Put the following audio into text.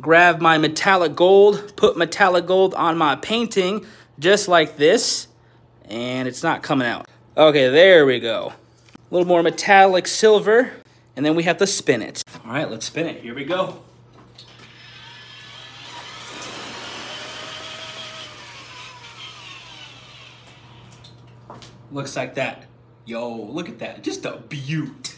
grab my metallic gold, put metallic gold on my painting, just like this, and it's not coming out. Okay, there we go. A little more metallic silver, and then we have to spin it. All right, let's spin it. Here we go. Looks like that. Yo, look at that. Just a beaut.